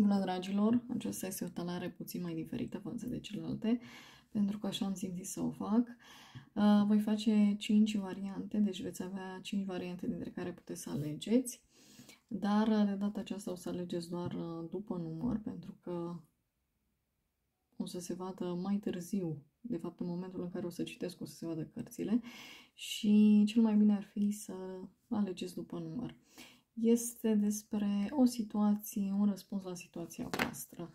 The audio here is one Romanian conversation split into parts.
Bună, dragilor! Aceasta este o talare puțin mai diferită față de celelalte, pentru că așa am simțit să o fac. Uh, voi face 5 variante, deci veți avea 5 variante dintre care puteți să alegeți, dar de data aceasta o să alegeți doar uh, după număr, pentru că o să se vadă mai târziu, de fapt în momentul în care o să citesc o să se vadă cărțile și cel mai bine ar fi să alegeți după număr este despre o situație, un răspuns la situația voastră.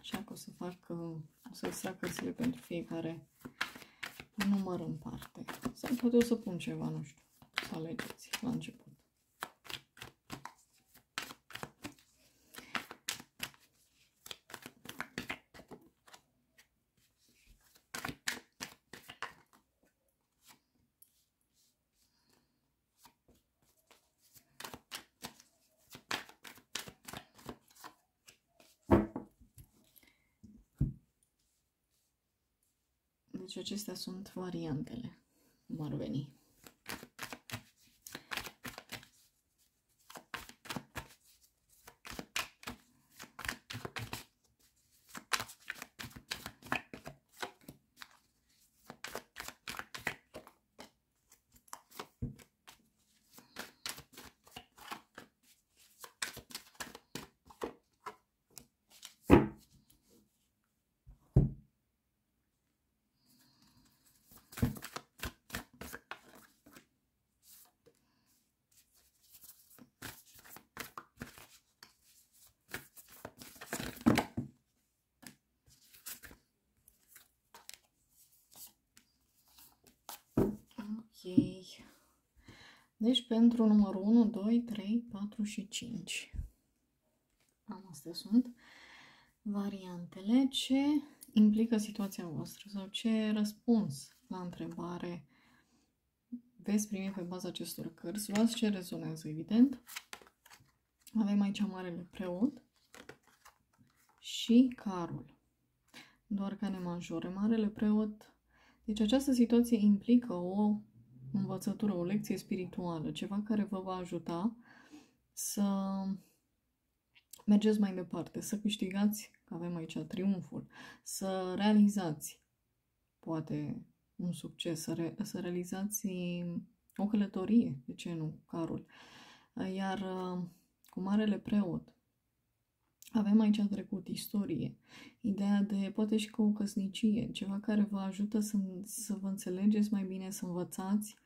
Așa că o să fac, o să extrag cărțile pentru fiecare număr în parte. Sau poate o să pun ceva, nu știu, să alegeți la început. Deci acestea sunt variantele, cum ar veni. Deci pentru numărul 1, 2, 3, 4 și 5. Am astea sunt variantele. Ce implică situația voastră sau ce răspuns la întrebare veți primi pe baza acestor cărți. Luați ce rezonează, evident. Avem aici Marele Preot și Carul. Doar ca majore. Marele Preot. Deci această situație implică o învățătură, o lecție spirituală, ceva care vă va ajuta să mergeți mai departe, să câștigați, că avem aici triumful, să realizați, poate, un succes, să, re- să realizați o călătorie, de ce nu, Carol. Iar cu Marele Preot, avem aici trecut istorie, ideea de poate și cu o căsnicie, ceva care vă ajută să, să vă înțelegeți mai bine, să învățați.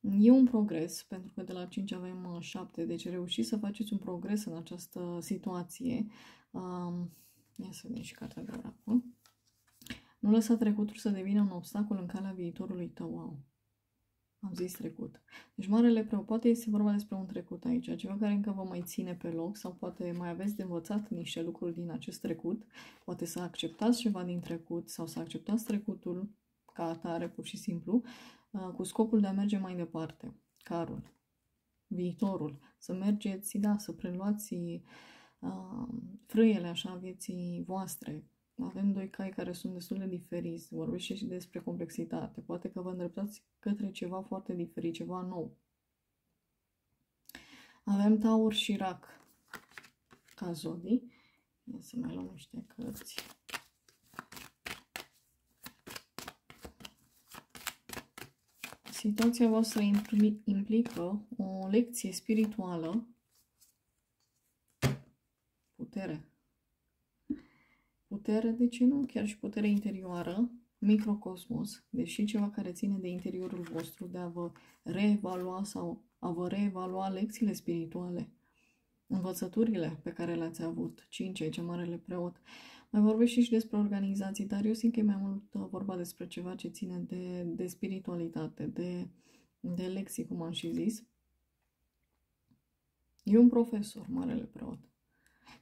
E un progres, pentru că de la 5 avem 7, uh, deci reușiți să faceți un progres în această situație. Um, ia să vedem și cartea de oracol. Nu lăsa trecutul să devină un obstacol în calea viitorului tău. Wow am zis trecut. Deci Marele Preot, poate este vorba despre un trecut aici, ceva care încă vă mai ține pe loc sau poate mai aveți de învățat niște lucruri din acest trecut, poate să acceptați ceva din trecut sau să acceptați trecutul ca atare, pur și simplu, uh, cu scopul de a merge mai departe. Carul, viitorul, să mergeți, da, să preluați uh, frâiele așa vieții voastre, avem doi cai care sunt destul de diferiți, vorbește și despre complexitate. Poate că vă îndreptați către ceva foarte diferit, ceva nou. Avem Taur și Rac ca zodii. Ia să mai luăm niște cărți. Situația voastră implică o lecție spirituală, putere, Putere, de ce nu? Chiar și putere interioară, microcosmos, deși ceva care ține de interiorul vostru, de a vă reevalua sau a vă reevalua lecțiile spirituale, învățăturile pe care le-ați avut, cinci, aici marele preot. Mai vorbesc și despre organizații, dar eu simt că e mai mult uh, vorba despre ceva ce ține de, de spiritualitate, de, de lecții, cum am și zis. E un profesor, marele preot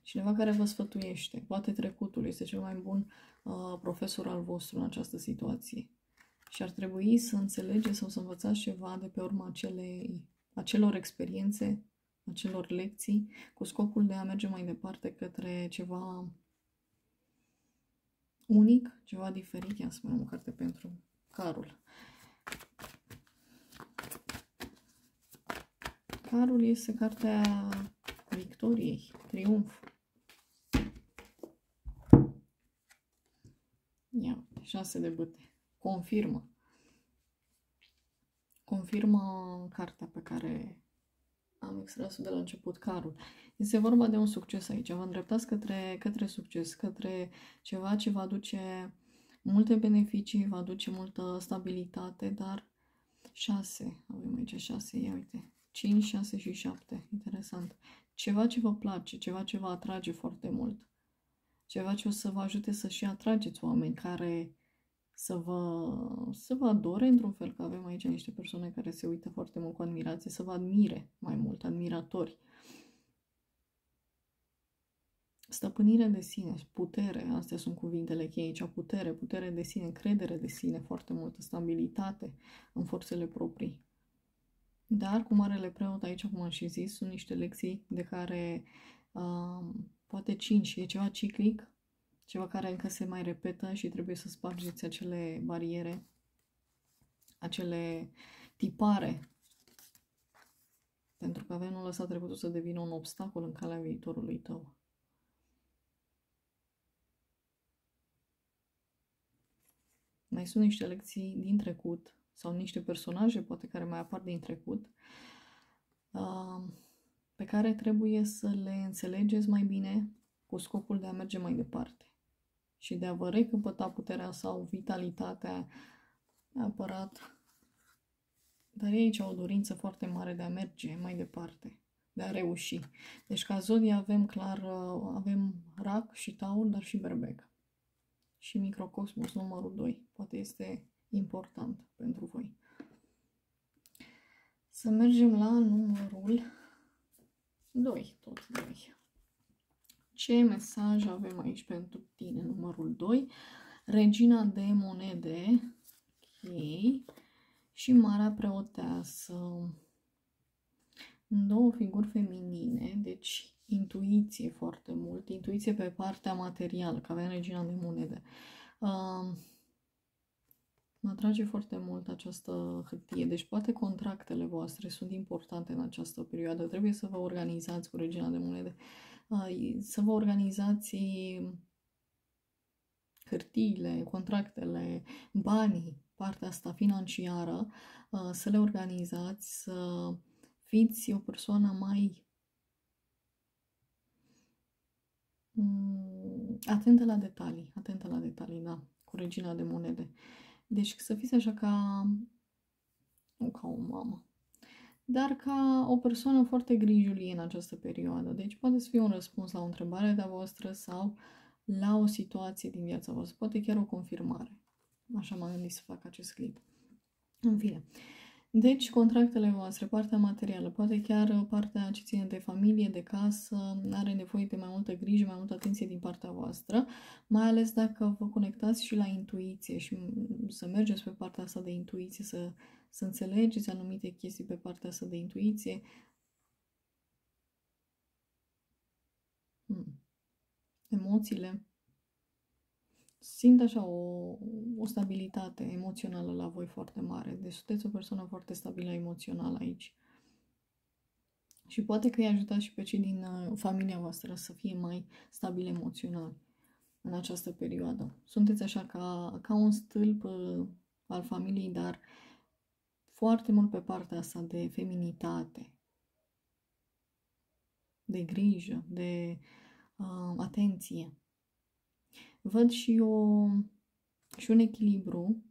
cineva care vă sfătuiește. Poate trecutul este cel mai bun uh, profesor al vostru în această situație. Și ar trebui să înțelegeți sau să învățați ceva de pe urma acelei, acelor experiențe, acelor lecții, cu scopul de a merge mai departe către ceva unic, ceva diferit. Ia să mai am o carte pentru Carul. Carul este cartea victoriei, triumf. Ia, șase de bâte. Confirmă. Confirmă cartea pe care am extras de la început, carul. Este vorba de un succes aici. Vă îndreptați către, către succes, către ceva ce va aduce multe beneficii, va aduce multă stabilitate, dar 6, avem aici 6, ia uite, 5, 6 și 7, interesant. Ceva ce vă place, ceva ce vă atrage foarte mult. Ceva ce o să vă ajute să și atrageți oameni care să vă, să vă adore într-un fel, că avem aici niște persoane care se uită foarte mult cu admirație, să vă admire mai mult, admiratori. Stăpânire de sine, putere, astea sunt cuvintele cheie aici, putere, putere de sine, credere de sine, foarte multă stabilitate în forțele proprii. Dar cu Marele Preot aici, cum am și zis, sunt niște lecții de care uh, poate 5 e ceva ciclic, ceva care încă se mai repetă și trebuie să spargeți acele bariere, acele tipare, pentru că avem nu lăsa trecutul să devină un obstacol în calea viitorului tău. Mai sunt niște lecții din trecut sau niște personaje, poate, care mai apar din trecut, uh, pe care trebuie să le înțelegeți mai bine cu scopul de a merge mai departe și de a vă recăpăta puterea sau vitalitatea neapărat. Dar e aici o dorință foarte mare de a merge mai departe, de a reuși. Deci ca zodie avem clar, uh, avem rac și taur, dar și berbec. Și microcosmos numărul 2. Poate este important pentru voi. Să mergem la numărul 2, tot 2. Ce mesaj avem aici pentru tine? Numărul 2. Regina de monede. Ok. Și Marea Preoteasă. Două figuri feminine, deci intuiție foarte mult, intuiție pe partea materială, că avem regina de monede. Uh, mă atrage foarte mult această hârtie, deci poate contractele voastre sunt importante în această perioadă, trebuie să vă organizați cu regina de monede. Uh, să vă organizați hârtiile, contractele, banii, partea asta financiară, să le organizați, să fiți o persoană mai mm, atentă la detalii, atentă la detalii, da, cu regina de monede. Deci să fiți așa ca, nu ca o mamă, dar ca o persoană foarte grijulie în această perioadă. Deci poate să fie un răspuns la o întrebare de-a voastră sau la o situație din viața voastră. Poate chiar o confirmare. Așa m-am gândit să fac acest clip. În fine. Deci, contractele voastre, partea materială, poate chiar partea ce ține de familie, de casă, are nevoie de mai multă grijă, mai multă atenție din partea voastră, mai ales dacă vă conectați și la intuiție și să mergeți pe partea asta de intuiție, să să înțelegeți anumite chestii pe partea asta de intuiție. Hmm. Emoțiile. Simt așa o, o stabilitate emoțională la voi foarte mare. Deci sunteți o persoană foarte stabilă emoțional aici. Și poate că îi ajutați și pe cei din uh, familia voastră să fie mai stabili emoțional în această perioadă. Sunteți așa ca, ca un stâlp uh, al familiei, dar foarte mult pe partea asta de feminitate, de grijă, de uh, atenție. Văd și, o, și un echilibru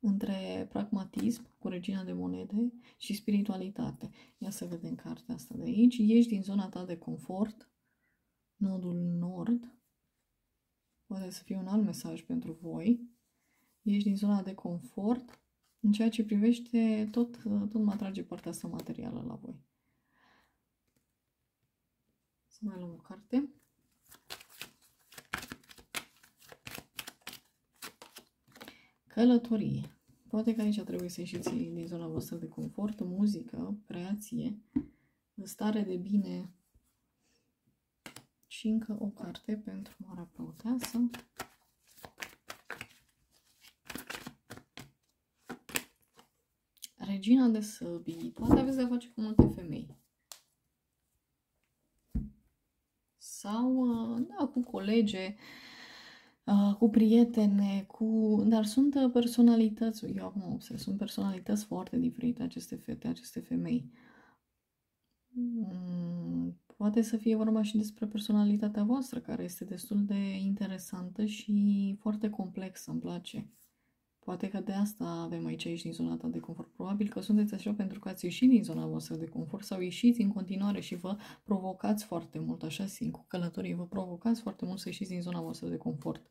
între pragmatism cu regina de monede și spiritualitate. Ia să vedem cartea asta de aici. Ești din zona ta de confort, nodul nord. Poate să fie un alt mesaj pentru voi ești din zona de confort, în ceea ce privește tot, tot mă atrage partea asta materială la voi. Să mai luăm o carte. Călătorie. Poate că aici trebuie să ieșiți din zona voastră de confort, muzică, creație, stare de bine și încă o carte pentru Marea Preoteasă. regina de săbii, poate aveți de-a face cu multe femei. Sau, uh, da, cu colege, uh, cu prietene, cu... Dar sunt uh, personalități, eu acum observ, sunt personalități foarte diferite aceste fete, aceste femei. Mm, poate să fie vorba și despre personalitatea voastră, care este destul de interesantă și foarte complexă, îmi place. Poate că de asta avem aici aici din zona ta de confort. Probabil că sunteți așa pentru că ați ieșit din zona voastră de confort sau ieșiți în continuare și vă provocați foarte mult, așa simt, cu călătorie, vă provocați foarte mult să ieșiți din zona voastră de confort.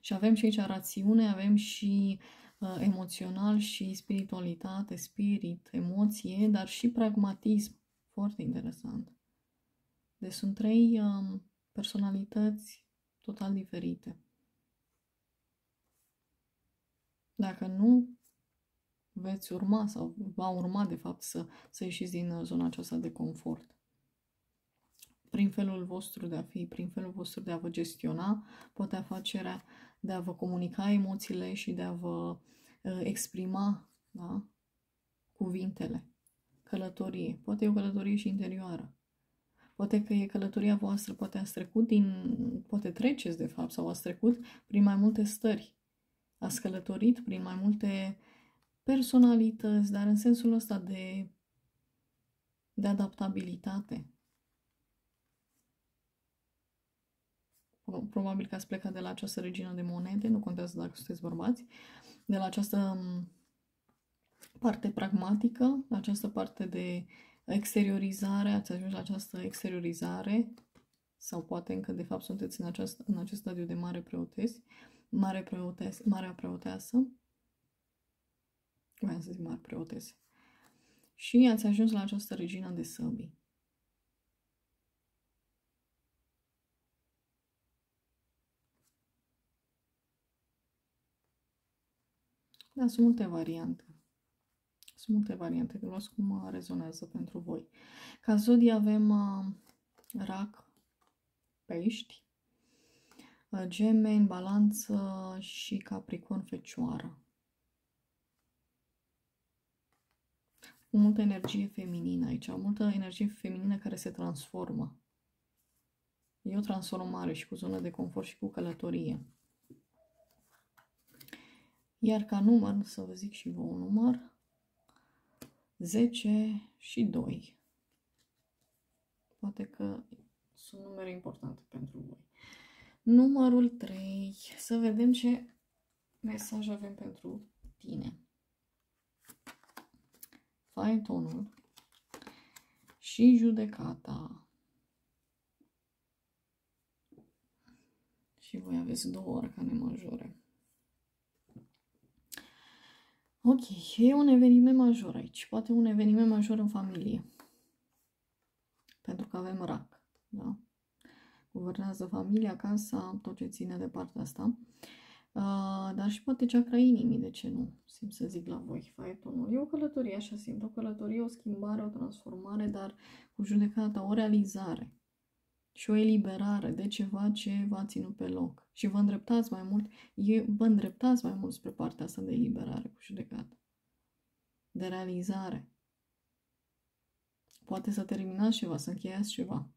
Și avem și aici rațiune, avem și uh, emoțional și spiritualitate, spirit, emoție, dar și pragmatism. Foarte interesant. Deci sunt trei uh, personalități total diferite. Dacă nu veți urma sau va urma, de fapt, să, să ieșiți din zona aceasta de confort. Prin felul vostru de a fi, prin felul vostru de a vă gestiona, poate afacerea, de a vă comunica emoțiile și de a vă uh, exprima da? cuvintele. Călătorie. Poate e o călătorie și interioară. Poate că e călătoria voastră, poate ați trecut din, poate treceți de fapt sau ați trecut prin mai multe stări Ați călătorit prin mai multe personalități, dar în sensul ăsta de, de adaptabilitate. Probabil că ați plecat de la această regină de monede, nu contează dacă sunteți bărbați, de la această parte pragmatică, la această parte de exteriorizare, ați ajuns la această exteriorizare sau poate încă de fapt sunteți în, aceast, în acest stadiu de mare preotezi mare preotes, marea preoteasă, vreau să zic mare preotese, și ați ajuns la această regină de săbii. Da, sunt multe variante. Sunt multe variante, de luați cum rezonează pentru voi. Ca zodie avem uh, rac, pești, Gemeni, Balanță și Capricorn, Fecioară. Cu multă energie feminină aici, multă energie feminină care se transformă. E o transformare și cu zonă de confort și cu călătorie. Iar ca număr, să vă zic și vă un număr, 10 și 2. Poate că sunt numere importante pentru voi. Numărul 3. Să vedem ce mesaj avem pentru tine. Faetonul și judecata. Și voi aveți două arcane majore. Ok, e un eveniment major aici. Poate un eveniment major în familie. Pentru că avem rac. Da? Guvernează familia, casa, tot ce ține de partea asta. Uh, dar și poate chakra inimii, de ce nu? Simt să zic la voi, faetonul. E o călătorie, așa simt, o călătorie, o schimbare, o transformare, dar cu judecata, o realizare și o eliberare de ceva ce v-a ținut pe loc. Și vă îndreptați mai mult, e, vă îndreptați mai mult spre partea asta de eliberare cu judecată. De realizare. Poate să terminați ceva, să încheiați ceva.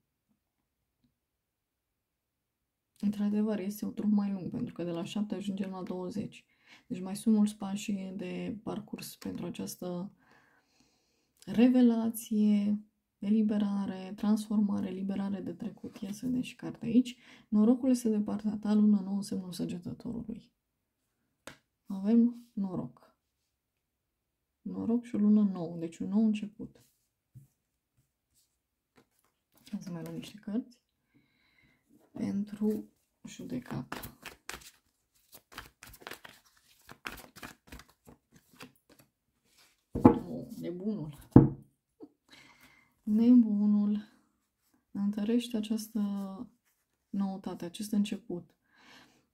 Într-adevăr, este un drum mai lung, pentru că de la 7 ajungem la 20. Deci mai sunt mulți pași de parcurs pentru această revelație, eliberare, transformare, liberare de trecut. Ia să vedem și cartea aici. Norocul este de partea ta, luna nouă, semnul săgetătorului. Avem noroc. Noroc și o lună nouă, deci un nou început. Hai să mai luăm niște cărți pentru judecată. Oh, nebunul. Nebunul întărește această noutate, acest început.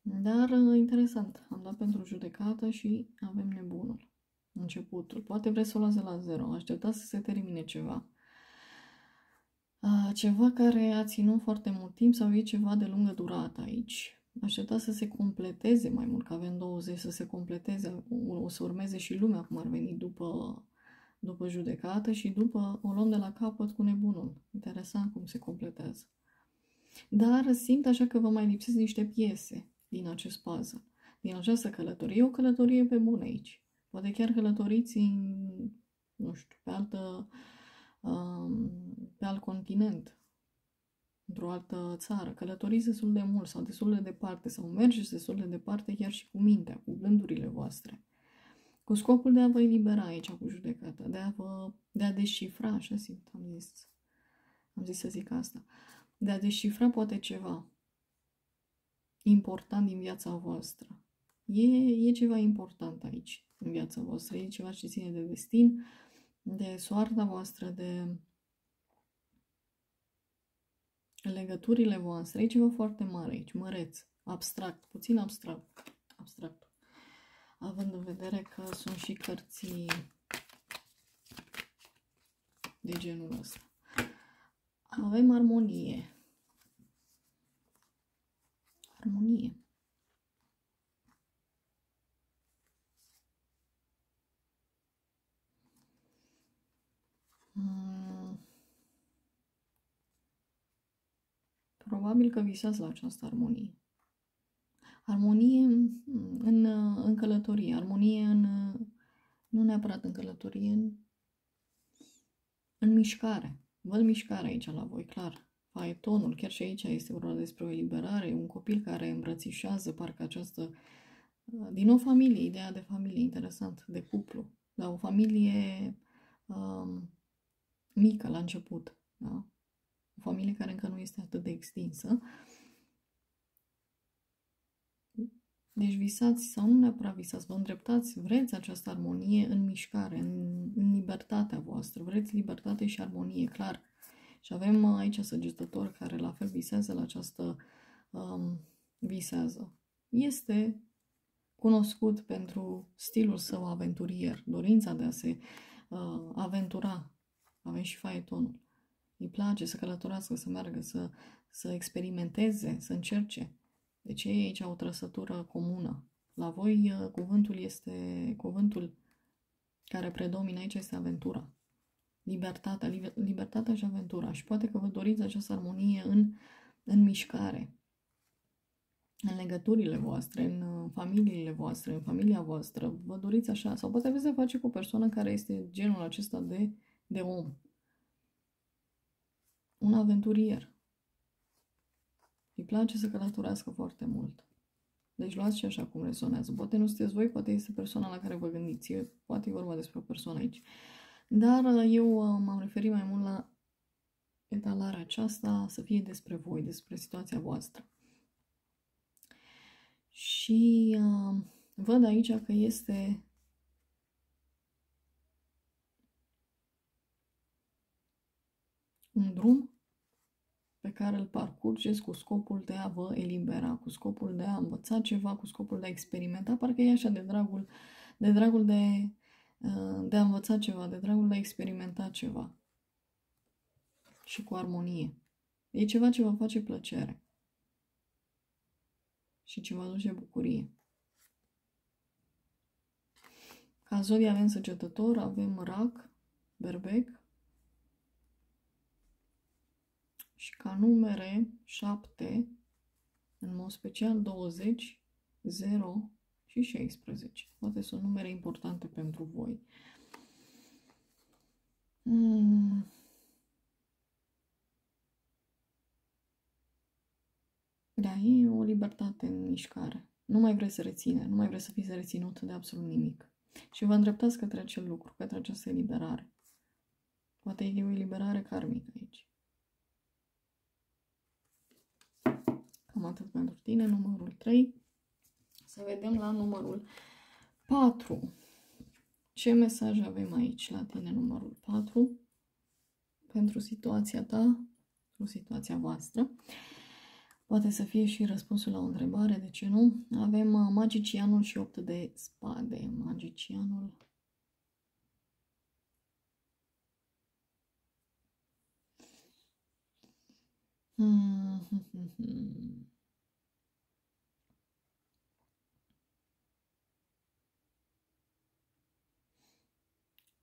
Dar interesant, am dat pentru judecată și avem nebunul. Începutul. Poate vreți să o luați de la zero. Așteptați să se termine ceva ceva care a ținut foarte mult timp sau e ceva de lungă durată aici. Aștepta să se completeze mai mult, că avem 20, să se completeze, o să urmeze și lumea cum ar veni după, după judecată și după o luăm de la capăt cu nebunul. Interesant cum se completează. Dar simt așa că vă mai lipsesc niște piese din acest puzzle, din această călătorie. E o călătorie pe bun aici. Poate chiar călătoriți în, nu știu, pe altă, um, pe alt continent, într-o altă țară. Călătoriți destul de mult sau destul de departe sau mergeți destul de departe chiar și cu mintea, cu gândurile voastre. Cu scopul de a vă elibera aici cu judecata, de a, vă, de a descifra, așa simt, am zis, am zis să zic asta, de a descifra poate ceva important din viața voastră. E, e ceva important aici, în viața voastră, e ceva ce ține de destin, de soarta voastră, de legăturile voastre. E ceva foarte mare aici, măreț, abstract, puțin abstract, abstract. Având în vedere că sunt și cărții de genul ăsta. Avem armonie. Armonie. Probabil că visează la această armonie. Armonie în, în călătorie, armonie în, nu neapărat în călătorie, în, în mișcare. Văd mișcare aici la voi, clar. Faetonul, chiar și aici este vorba despre o eliberare, un copil care îmbrățișează parcă această, din o familie, ideea de familie, interesant, de cuplu, dar o familie um, mică la început, da? o familie care încă nu este atât de extinsă. Deci visați sau nu neapărat visați, vă îndreptați, vreți această armonie în mișcare, în, în libertatea voastră, vreți libertate și armonie, clar. Și avem aici săgetător care la fel visează la această um, visează. Este cunoscut pentru stilul său aventurier, dorința de a se uh, aventura. Avem și faetonul. Îi place să călătorească, să meargă, să, să experimenteze, să încerce. Deci e aici o trăsătură comună. La voi uh, cuvântul este cuvântul care predomină aici este aventura. Libertatea, liber, libertatea și aventura. Și poate că vă doriți această armonie în, în mișcare, în legăturile voastre, în uh, familiile voastre, în familia voastră. Vă doriți așa. Sau poate aveți de face cu o persoană care este genul acesta de, de om. Un aventurier. Îi place să călătorească foarte mult. Deci luați și așa cum rezonează. Poate nu sunteți voi, poate este persoana la care vă gândiți. Poate e vorba despre o persoană aici. Dar uh, eu uh, m-am referit mai mult la etalarea aceasta să fie despre voi, despre situația voastră. Și uh, văd aici că este un drum pe care îl parcurgeți cu scopul de a vă elibera, cu scopul de a învăța ceva, cu scopul de a experimenta, parcă e așa de dragul de, dragul de, uh, de a învăța ceva, de dragul de a experimenta ceva. Și cu armonie. E ceva ce vă face plăcere. Și ce vă aduce bucurie. Ca zodie avem săgetător, avem rac, berbec, și ca numere 7, în mod special 20, 0 și 16. Poate sunt numere importante pentru voi. Mm. Da, e o libertate în mișcare. Nu mai vreți să reține, nu mai vreți să fiți reținut de absolut nimic. Și vă îndreptați către acel lucru, către această eliberare. Poate e o eliberare karmică aici. Cam atât pentru tine, numărul 3. Să vedem la numărul 4. Ce mesaj avem aici la tine, numărul 4? Pentru situația ta, pentru situația voastră. Poate să fie și răspunsul la o întrebare, de ce nu? Avem uh, magicianul și 8 de spade. Magicianul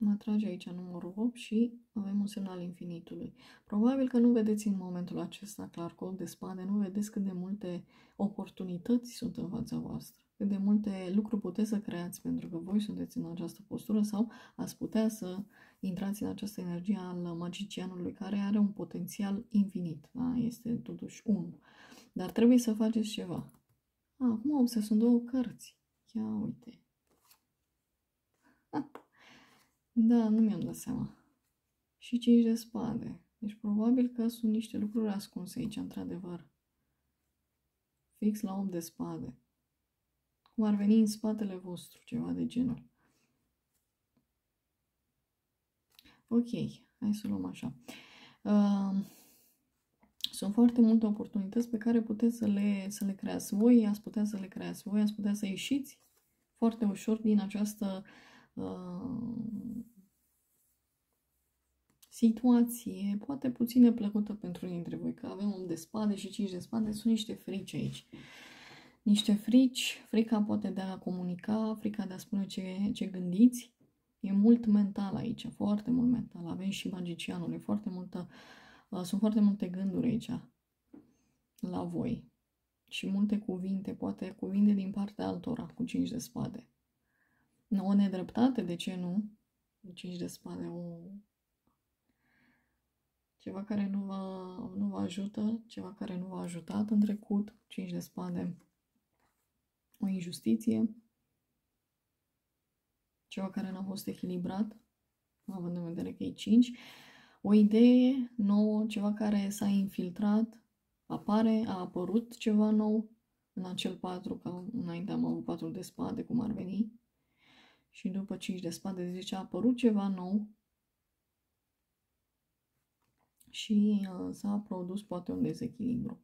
Mă atrage aici numărul 8 și avem un semnal infinitului. Probabil că nu vedeți în momentul acesta clar cu 8 de spade, nu vedeți cât de multe oportunități sunt în fața voastră, cât de multe lucruri puteți să creați pentru că voi sunteți în această postură sau ați putea să intrați în această energie al magicianului care are un potențial infinit. Da? Este totuși unul. Dar trebuie să faceți ceva. A, acum să sunt două cărți. Ia uite. Da, nu mi-am dat seama. Și cinci de spade. Deci probabil că sunt niște lucruri ascunse aici, într-adevăr. Fix la 8 de spade. Cum ar veni în spatele vostru, ceva de genul. Ok, hai să luăm așa. Uh, sunt foarte multe oportunități pe care puteți să le, să le creați voi, ați putea să le creați voi, ați putea să ieșiți foarte ușor din această uh, situație, poate puțin neplăcută pentru unii dintre voi, că avem un de spade și cinci de spade, sunt niște frici aici. Niște frici, frica poate de a comunica, frica de a spune ce, ce gândiți, e mult mental aici, foarte mult mental. Avem și magicianul, e foarte multă, uh, sunt foarte multe gânduri aici la voi și multe cuvinte, poate cuvinte din partea altora cu cinci de spade. O nedreptate, de ce nu? Cinci de spade, o... ceva care nu vă, nu vă ajută, ceva care nu v-a ajutat în trecut, cinci de spade, o injustiție, ceva care n-a fost echilibrat, având în vedere că e 5, o idee nouă, ceva care s-a infiltrat, apare, a apărut ceva nou în acel 4, că înainte am avut 4 de spade, cum ar veni, și după 5 de spade, zice, a apărut ceva nou și uh, s-a produs poate un dezechilibru.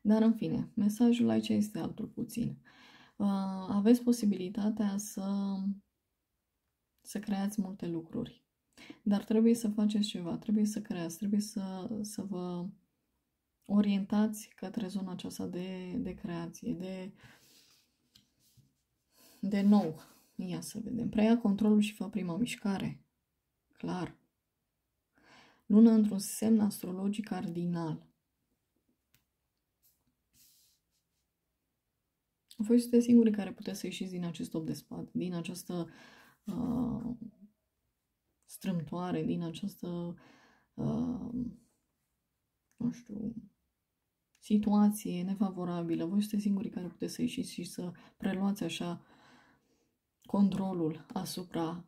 Dar în fine, mesajul aici este altul puțin. Uh, aveți posibilitatea să, să creați multe lucruri. Dar trebuie să faceți ceva, trebuie să creați, trebuie să, să vă orientați către zona aceasta de, de creație, de, de nou, Ia să vedem. Preia controlul și fă prima mișcare. Clar. Lună într-un semn astrologic cardinal. Voi sunteți singurii care puteți să ieșiți din acest top de spate, din această uh, strâmtoare, din această, uh, nu știu, situație nefavorabilă. Voi sunteți singurii care puteți să ieșiți și să preluați așa controlul asupra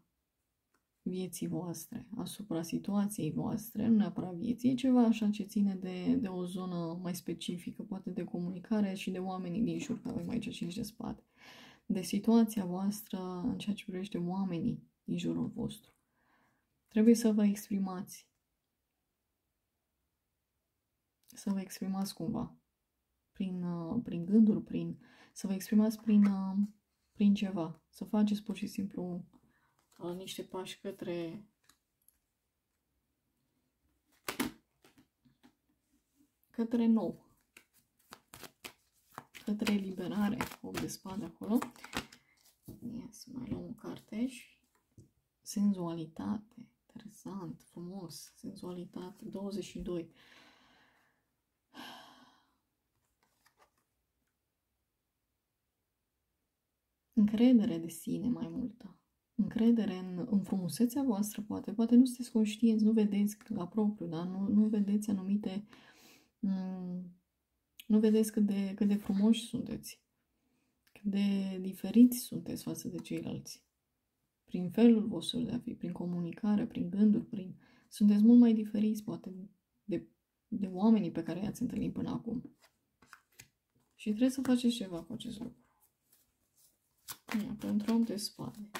vieții voastre, asupra situației voastre, nu neapărat vieții, e ceva așa ce ține de, de o zonă mai specifică, poate de comunicare și de oamenii din jur, că avem aici 5 de spate, de situația voastră în ceea ce privește oamenii din jurul vostru. Trebuie să vă exprimați. Să vă exprimați cumva. Prin, uh, prin gânduri, prin, să vă exprimați prin uh, prin ceva. Să faceți pur și simplu uh, niște pași către către nou. Către eliberare. 8 de spade acolo. Ia să mai luăm o carte și senzualitate. Interesant, frumos. Senzualitate. 22. încredere de sine mai multă. Încredere în, în frumusețea voastră, poate. Poate nu sunteți conștienți, nu vedeți la propriu, da? nu, nu vedeți anumite... Mm, nu vedeți cât de, cât de frumoși sunteți. Cât de diferiți sunteți față de ceilalți. Prin felul vostru de a fi, prin comunicare, prin gânduri, prin... Sunteți mult mai diferiți, poate, de, de oamenii pe care i-ați întâlnit până acum. Și trebuie să faceți ceva cu acest lucru. Ia, pentru 8 de spade.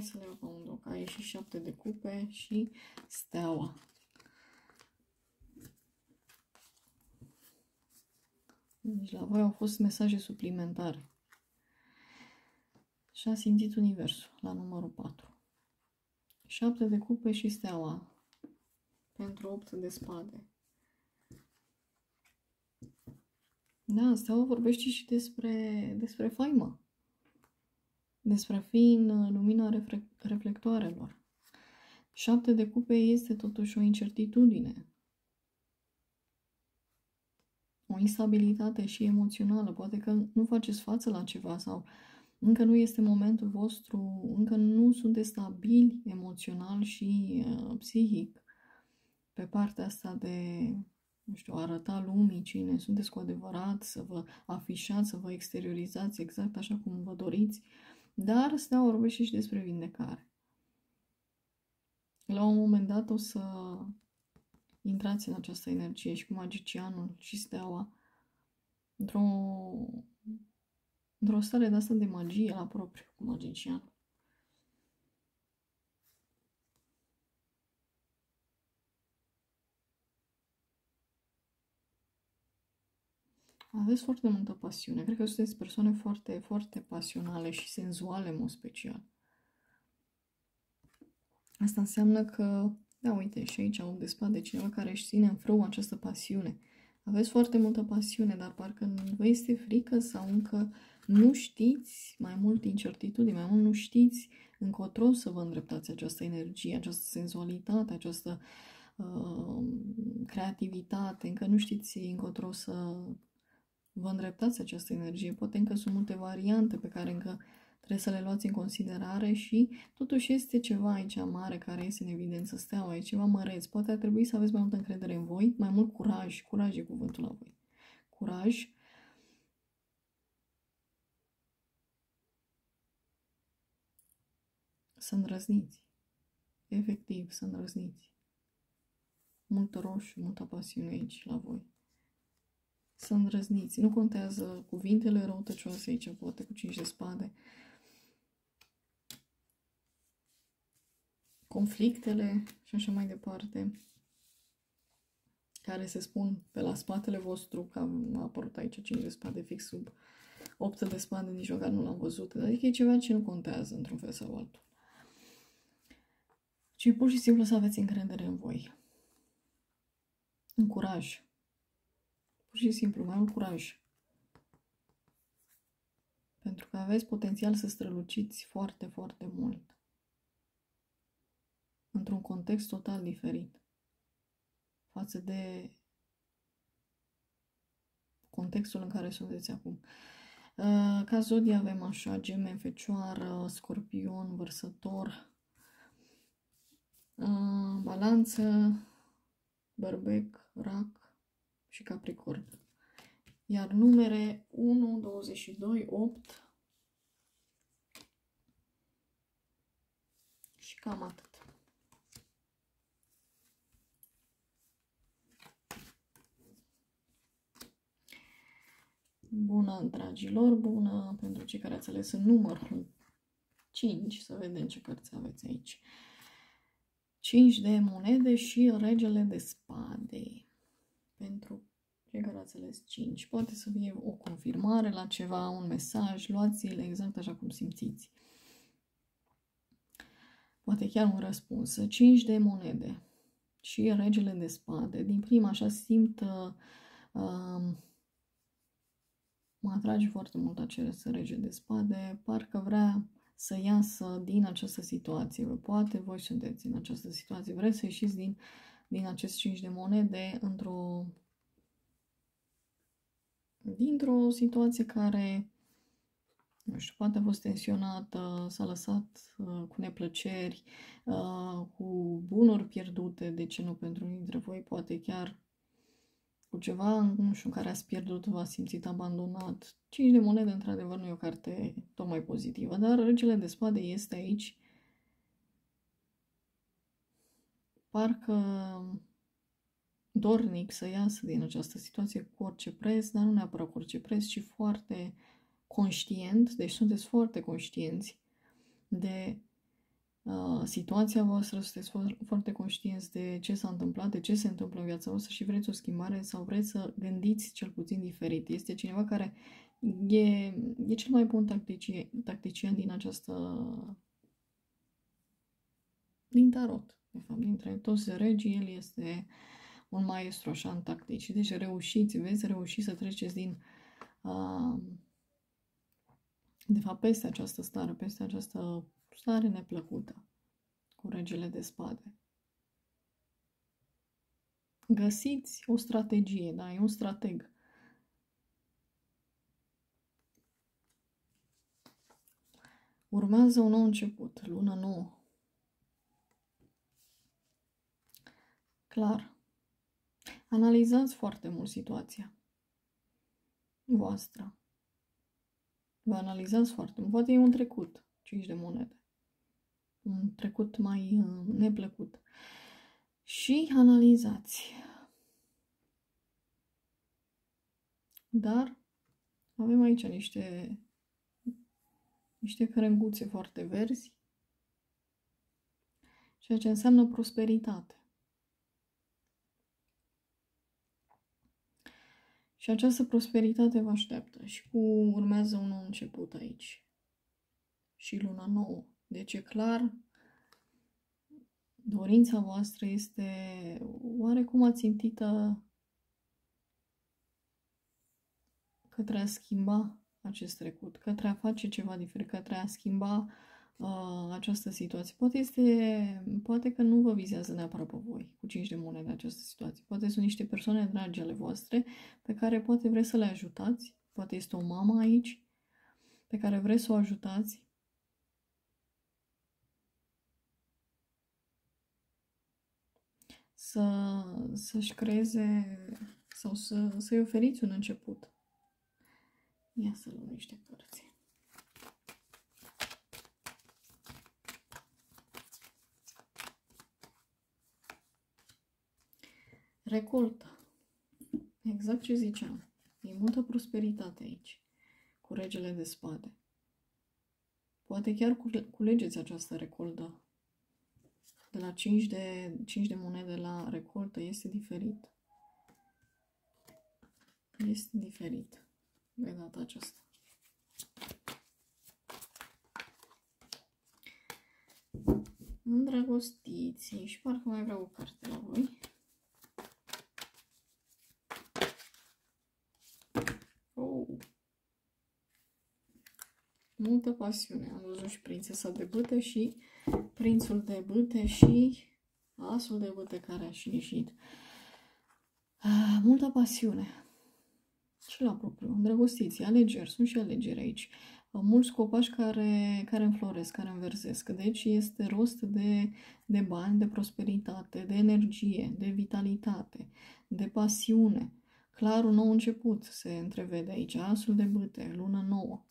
Hai să le iau pe un loc. A ieșit 7 de cupe și steaua. Deci la voi au fost mesaje suplimentare. Și a simțit universul la numărul 4. 7 de cupe și steaua pentru 8 de spade. Da, steaua vorbește și despre, despre faimă. Despre a fi în lumina reflectoarelor. Șapte de cupe este totuși o incertitudine. O instabilitate și emoțională. Poate că nu faceți față la ceva sau încă nu este momentul vostru, încă nu sunteți stabili emoțional și uh, psihic pe partea asta de, nu știu, arăta lumii cine sunteți cu adevărat, să vă afișați, să vă exteriorizați exact așa cum vă doriți, dar stea vorbește și despre vindecare. La un moment dat o să intrați în această energie și cu magicianul și steaua într-o într-o stare de asta de magie la propriu cu magician. Aveți foarte multă pasiune. Cred că sunteți persoane foarte, foarte pasionale și senzuale, în mod special. Asta înseamnă că, da, uite, și aici au de spate cineva care își ține în frâu această pasiune. Aveți foarte multă pasiune, dar parcă vă este frică sau încă nu știți, mai mult incertitudine, mai mult nu știți încotro să vă îndreptați această energie, această senzualitate, această uh, creativitate, încă nu știți încotro să vă îndreptați această energie. Poate încă sunt multe variante pe care încă trebuie să le luați în considerare și totuși este ceva aici mare care este în evidență steaua, e ceva măreț. Poate ar trebui să aveți mai multă încredere în voi, mai mult curaj, curaj e cuvântul la voi. Curaj să îndrăzniți. Efectiv, să îndrăzniți. Mult roșu, multă pasiune aici la voi. Să îndrăzniți. Nu contează cuvintele răutăcioase aici, poate cu cinci de spade. Conflictele și așa mai departe care se spun pe la spatele vostru, că a apărut aici 5 de spade fix sub 8 de spade, nici măcar nu l-am văzut. Adică e ceva ce nu contează într-un fel sau altul ci pur și simplu să aveți încredere în voi. În curaj. Pur și simplu, mai mult curaj. Pentru că aveți potențial să străluciți foarte, foarte mult. Într-un context total diferit față de contextul în care sunteți acum. Uh, ca zodie avem așa gemeni, fecioară, scorpion, vărsător, balanță, bărbec, rac și capricorn. Iar numere 1, 22, 8 și cam atât. Bună, dragilor, bună pentru cei care ați ales în numărul 5, să vedem ce cărți aveți aici. 5 de monede și regele de spade. Pentru cei care ați ales 5. Poate să fie o confirmare la ceva, un mesaj, luați-l exact așa cum simțiți. Poate chiar un răspuns. 5 de monede și regele de spade. Din prima așa simt uh, uh, mă atrage foarte mult acest rege de spade. Parcă vrea să iasă din această situație. Poate voi sunteți în această situație, vreți să ieșiți din, din acest 5 de monede într-o dintr-o situație care nu știu, poate a fost tensionată, s-a lăsat uh, cu neplăceri, uh, cu bunuri pierdute, de ce nu pentru unii dintre voi, poate chiar cu ceva, nu știu, care ați pierdut, v-ați simțit abandonat. 5 de monede, într-adevăr, nu e o carte tocmai pozitivă, dar regele de spade este aici. Parcă dornic să iasă din această situație cu orice preț, dar nu neapărat cu orice preț, ci foarte conștient, deci sunteți foarte conștienți de Uh, situația voastră, sunteți foarte conștienți de ce s-a întâmplat, de ce se întâmplă în viața voastră și vreți o schimbare sau vreți să gândiți cel puțin diferit. Este cineva care e, e cel mai bun tactician, tactician din această din tarot. De fapt, dintre toți regii, el este un maestru așa în tactici. Deci reușiți, veți reuși să treceți din uh, de fapt, peste această stare, peste această stare neplăcută cu regele de spade. Găsiți o strategie, da, e un strateg. Urmează un nou început, luna nouă. Clar. Analizați foarte mult situația voastră. Vă analizați foarte mult. Poate e un trecut, 5 de monede. Un trecut mai uh, neplăcut. Și analizați. Dar avem aici niște niște crenguțe foarte verzi, ceea ce înseamnă prosperitate. Și această prosperitate vă așteaptă și cu urmează un nou început aici. Și luna nouă. Deci e clar, dorința voastră este oarecum ațintită către a schimba acest trecut, către a face ceva diferit, către a schimba uh, această situație. Poate este, poate că nu vă vizează neapărat pe voi cu 5 de monede această situație. Poate sunt niște persoane dragi ale voastre pe care poate vreți să le ajutați. Poate este o mamă aici pe care vreți să o ajutați. Să, să-și creeze sau să, să-i oferiți un început. Ia să luăm niște cărți. Recoltă. Exact ce ziceam. E multă prosperitate aici. Cu regele de spade. Poate chiar culegeți această recoltă. De la 5 de, 5 de monede la recoltă este diferit. Este diferit de data aceasta. Îndrăgostiți și parcă mai vreau o carte la voi. Oh. Multă pasiune. Am văzut și prințesa de bâte și prințul de bâte și asul de bâte care a și ieșit. Uh, multă pasiune și la propriu, îndrăgostiți, alegeri, sunt și alegeri aici. Mulți copaci care, care înfloresc, care înverzesc. Deci este rost de, de bani, de prosperitate, de energie, de vitalitate, de pasiune. Clar, un nou început se întrevede aici, asul de bâte, lună nouă.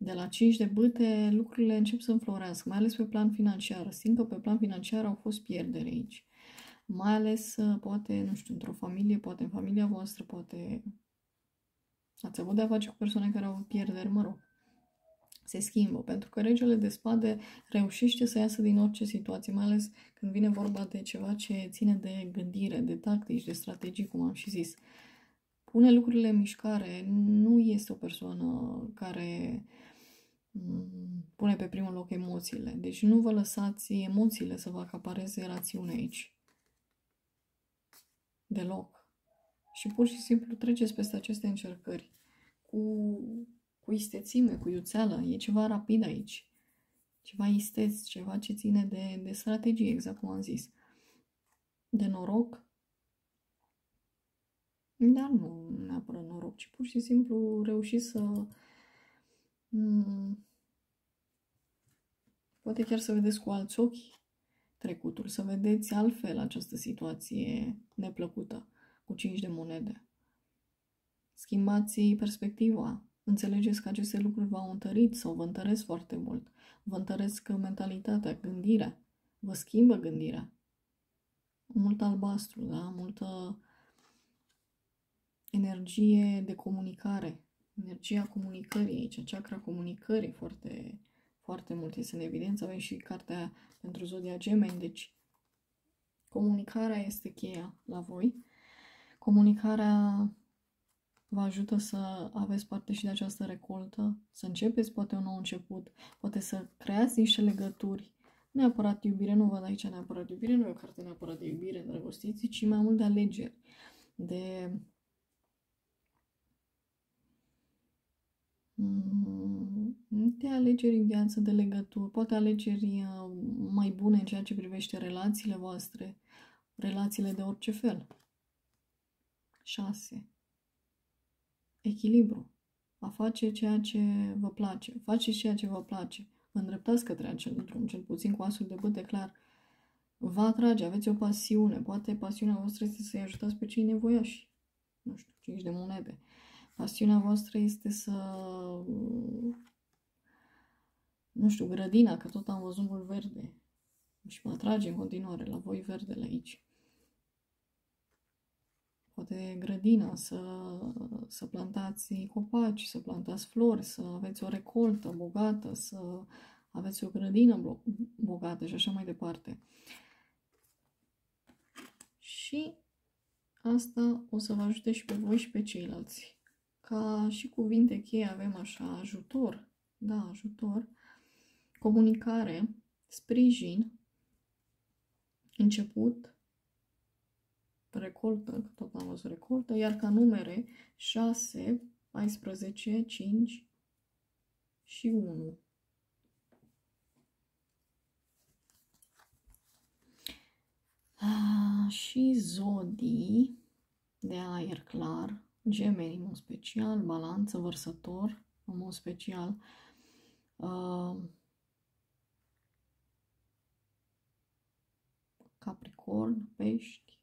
De la 5 de bâte, lucrurile încep să înflorească, mai ales pe plan financiar. Simt că pe plan financiar au fost pierderi aici. Mai ales, poate, nu știu, într-o familie, poate în familia voastră, poate Ați avut de-a face cu persoane care au pierderi, mă rog. Se schimbă, pentru că regele de spade reușește să iasă din orice situație, mai ales când vine vorba de ceva ce ține de gândire, de tactici, de strategii, cum am și zis. Pune lucrurile în mișcare, nu este o persoană care mm, pune pe primul loc emoțiile. Deci nu vă lăsați emoțiile să vă acapareze rațiune aici. Deloc și pur și simplu treceți peste aceste încercări cu, cu istețime, cu iuțeală. E ceva rapid aici. Ceva isteț, ceva ce ține de, de strategie, exact cum am zis. De noroc. Dar nu neapărat noroc, ci pur și simplu reușiți să... Mm, poate chiar să vedeți cu alți ochi trecutul, să vedeți altfel această situație neplăcută cu 5 de monede. Schimbați perspectiva. Înțelegeți că aceste lucruri v-au întărit sau vă întăresc foarte mult. Vă întăresc mentalitatea, gândirea. Vă schimbă gândirea. Mult albastru, da? Multă energie de comunicare. Energia comunicării aici, chakra comunicării foarte, foarte mult este în evidență. Avem și cartea pentru Zodia Gemeni, deci comunicarea este cheia la voi Comunicarea vă ajută să aveți parte și de această recoltă, să începeți poate un nou început, poate să creați niște legături. Neapărat iubire, nu văd aici neapărat iubire, nu e o carte neapărat de iubire, drăgostiți, ci mai mult de alegeri, de mm, de alegeri în viață, de legături, poate alegeri uh, mai bune în ceea ce privește relațiile voastre, relațiile de orice fel. 6. Echilibru. A face ceea ce vă place. Faceți ceea ce vă place. Vă îndreptați către acel drum, cel puțin cu asul de băte clar. Vă atrage, aveți o pasiune. Poate pasiunea voastră este să-i ajutați pe cei nevoiași. Nu știu, 5 de monede. Pasiunea voastră este să... Nu știu, grădina, că tot am văzut mult verde. Și mă atrage în continuare la voi verdele aici poate grădina, să, să plantați copaci, să plantați flori, să aveți o recoltă bogată, să aveți o grădină bogată și așa mai departe. Și asta o să vă ajute și pe voi și pe ceilalți. Ca și cuvinte cheie avem așa ajutor, da, ajutor, comunicare, sprijin, început, recoltă, tot am văzut recoltă, iar ca numere 6, 14, 5 și 1. A, și zodii de aer clar, gemeni în mod special, balanță, vărsător în mod special, uh, capricorn, pești,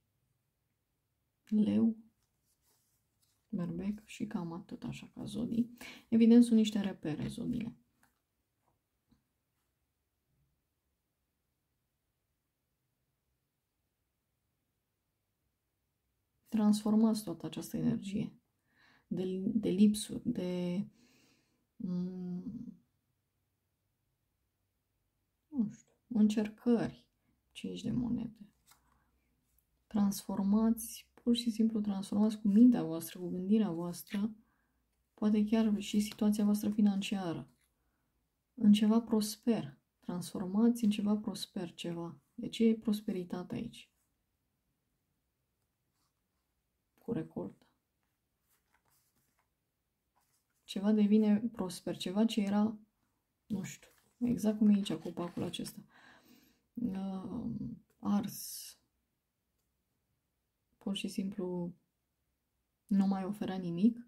leu, berbec și cam atât așa ca zodii. Evident sunt niște repere zodiile. Transformați toată această energie de, de lipsuri, de mm, nu știu, încercări, 5 de monede. Transformați pur și simplu transformați cu mintea voastră, cu gândirea voastră, poate chiar și situația voastră financiară, în ceva prosper. Transformați în ceva prosper ceva. De ce e prosperitate aici? Cu recoltă. Ceva devine prosper, ceva ce era, nu știu, exact cum e aici copacul acesta. Uh, ars, pur și simplu nu mai oferea nimic,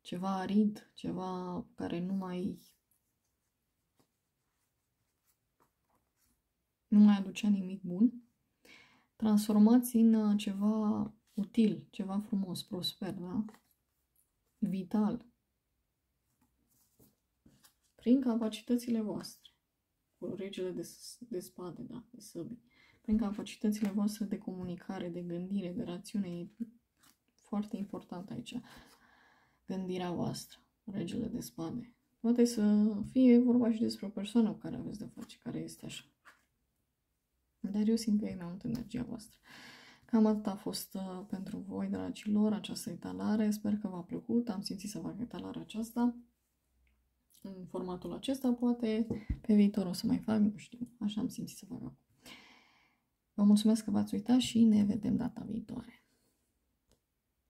ceva arid, ceva care nu mai nu mai aducea nimic bun, transformați în uh, ceva util, ceva frumos, prosper, da? Vital. Prin capacitățile voastre. Cu regele de, de spade, da? De săbii prin capacitățile voastre de comunicare, de gândire, de rațiune. E foarte important aici gândirea voastră, regele de spade. Poate să fie vorba și despre o persoană cu care aveți de face, care este așa. Dar eu simt că e mai mult energia voastră. Cam atât a fost uh, pentru voi, dragilor, această etalare. Sper că v-a plăcut. Am simțit să fac etalarea aceasta în formatul acesta. Poate pe viitor o să mai fac, nu știu. Așa am simțit să fac acum. Vă mulțumesc că v-ați uitat și ne vedem data viitoare.